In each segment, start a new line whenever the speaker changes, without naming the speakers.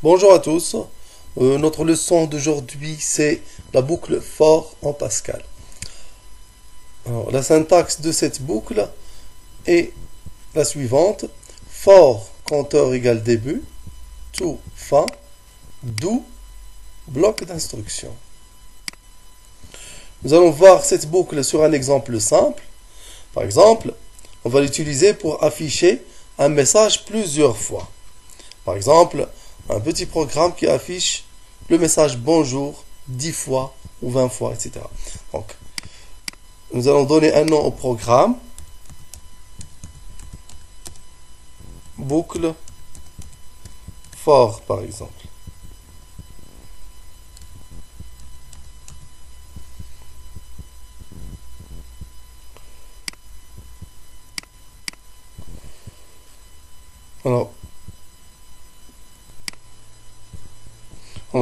Bonjour à tous. Euh, notre leçon d'aujourd'hui, c'est la boucle for en Pascal. la syntaxe de cette boucle est la suivante. For, compteur égale début, to, fin, do, bloc d'instruction. Nous allons voir cette boucle sur un exemple simple. Par exemple, on va l'utiliser pour afficher un message plusieurs fois. Par exemple, un petit programme qui affiche le message bonjour 10 fois ou 20 fois, etc. Donc, nous allons donner un nom au programme. Boucle for, par exemple. Alors,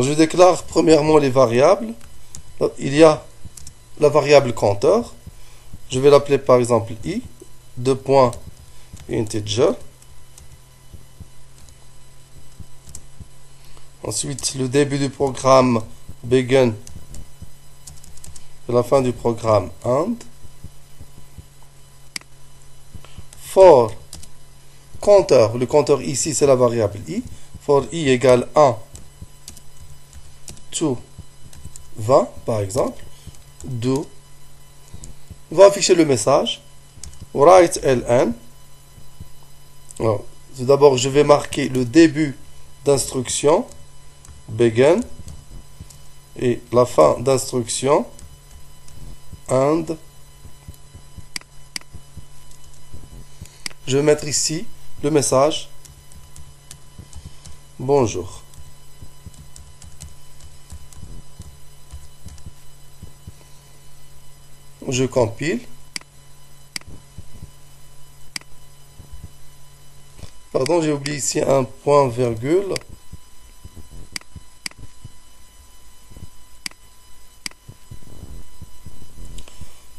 je déclare premièrement les variables. Il y a la variable compteur. Je vais l'appeler par exemple i, de points integer. Ensuite, le début du programme begin et la fin du programme end. For compteur, le compteur ici c'est la variable i. For i égale 1 to 20 par exemple, do, va afficher le message, write ln. Alors, tout d'abord, je vais marquer le début d'instruction, begin, et la fin d'instruction, end. Je vais mettre ici le message bonjour. Je compile. Pardon, j'ai oublié ici un point virgule.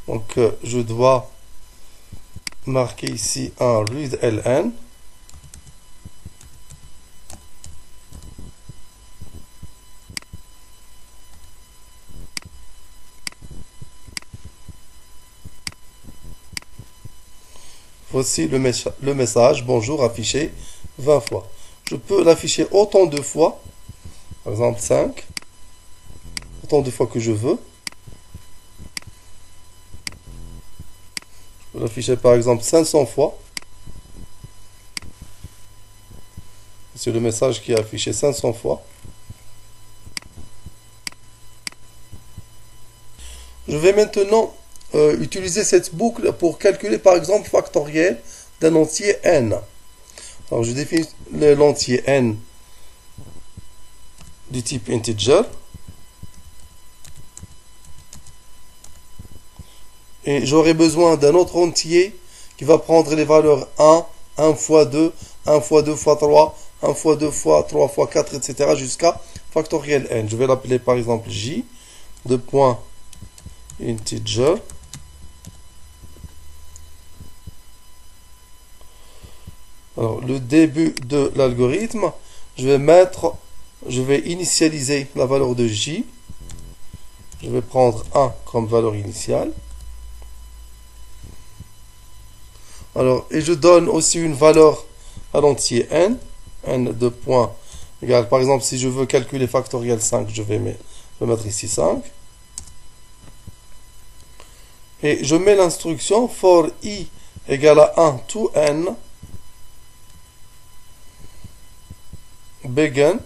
Donc, euh, je dois marquer ici un read Voici le, le message bonjour affiché 20 fois. Je peux l'afficher autant de fois, par exemple 5, autant de fois que je veux. Je peux l'afficher par exemple 500 fois. C'est le message qui est affiché 500 fois. Je vais maintenant euh, utiliser cette boucle pour calculer par exemple factoriel d'un entier n. Alors je définis l'entier n du type integer. Et j'aurai besoin d'un autre entier qui va prendre les valeurs 1, 1 fois 2, 1 fois 2 fois 3, 1 fois 2 fois 3 fois 4, etc. jusqu'à factoriel n. Je vais l'appeler par exemple j de point integer. Alors, le début de l'algorithme, je vais mettre, je vais initialiser la valeur de j. Je vais prendre 1 comme valeur initiale. Alors, et je donne aussi une valeur à l'entier n, n de points égal. Par exemple, si je veux calculer factoriel 5, je vais, mettre, je vais mettre ici 5. Et je mets l'instruction for i égale à 1 to n begin,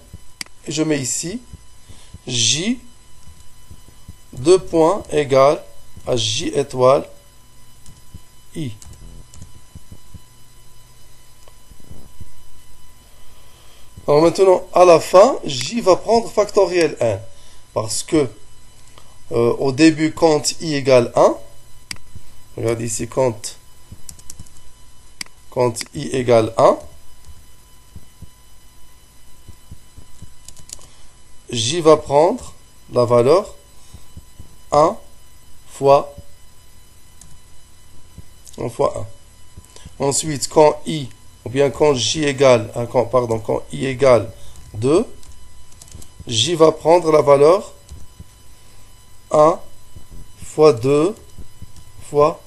et je mets ici J, deux points égal à J étoile I. Alors maintenant, à la fin, J va prendre factoriel 1. Parce que euh, au début, quand I égale 1, regarde ici, quand, quand I égale 1, J va prendre la valeur 1 fois 1 fois 1. Ensuite, quand I, ou bien quand J égale, quand, pardon, quand I égale 2, J va prendre la valeur 1 fois 2 fois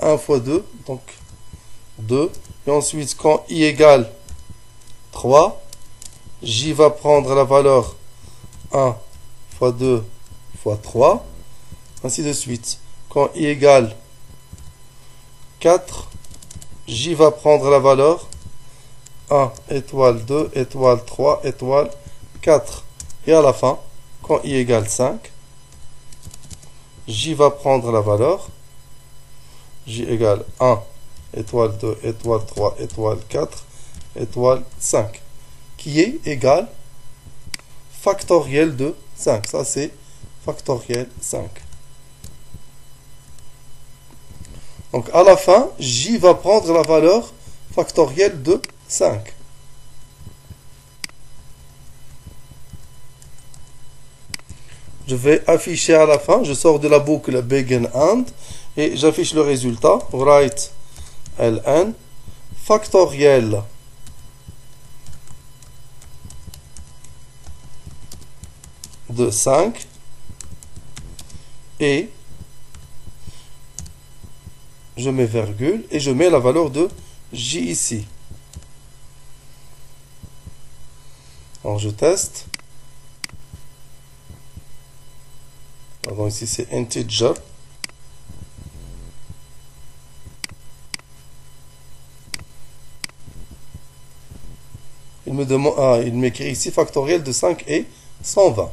1 fois 2, donc 2. Et ensuite, quand i égale 3, j va prendre la valeur 1 fois 2 fois 3, ainsi de suite. Quand i égale 4, j va prendre la valeur 1 étoile 2 étoile 3 étoile 4. Et à la fin, quand i égale 5, j va prendre la valeur j égale 1 étoile 2 étoile 3 étoile 4 étoile 5 qui est égal factoriel de 5. Ça c'est factoriel 5. Donc à la fin, j va prendre la valeur factorielle de 5. Je vais afficher à la fin, je sors de la boucle begin and et j'affiche le résultat, write ln factoriel de 5 et je mets virgule et je mets la valeur de j ici. Alors je teste. Pardon, ici c'est integer. Il me demande, ah, il m'écrit ici factoriel de 5 et 120.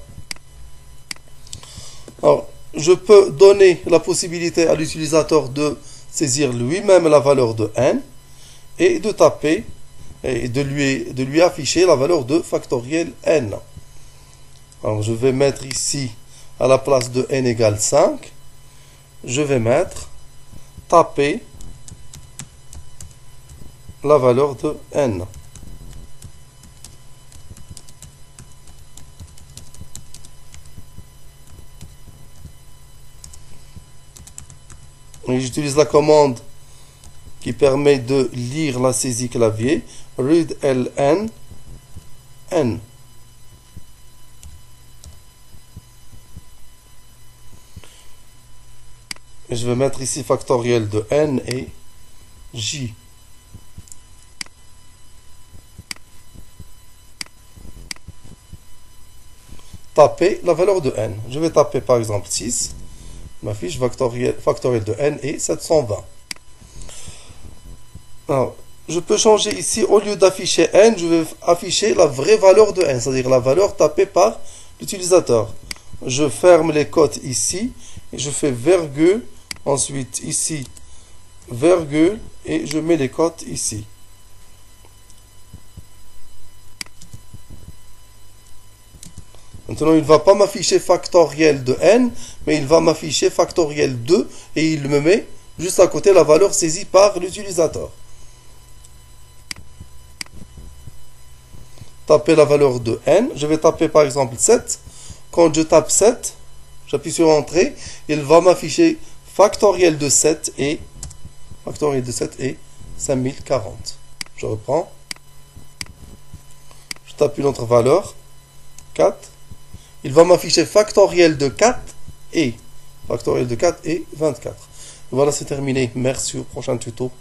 Alors, je peux donner la possibilité à l'utilisateur de saisir lui-même la valeur de n et de taper et de lui, afficher la valeur de factoriel n. Alors, je vais mettre ici à la place de n égale 5, je vais mettre taper la valeur de n. j'utilise la commande qui permet de lire la saisie clavier, read ln n. Je vais mettre ici factoriel de n et j. Taper la valeur de n. Je vais taper par exemple 6 ma fiche factorielle, de n est 720. Alors, je peux changer ici, au lieu d'afficher n, je vais afficher la vraie valeur de n, c'est-à-dire la valeur tapée par l'utilisateur. Je ferme les cotes ici, et je fais virgule, ensuite ici, virgule, et je mets les cotes ici. Maintenant, il ne va pas m'afficher factoriel de n, mais il va m'afficher factoriel 2 et il me met juste à côté la valeur saisie par l'utilisateur. Taper la valeur de n. Je vais taper par exemple 7. Quand je tape 7, j'appuie sur Entrée, il va m'afficher factoriel de 7 et factoriel de 7 et 5040. Je reprends. Je tape une autre valeur. 4 il va m'afficher factoriel de 4 et factoriel de 4 et 24. Voilà, c'est terminé. Merci au prochain tuto.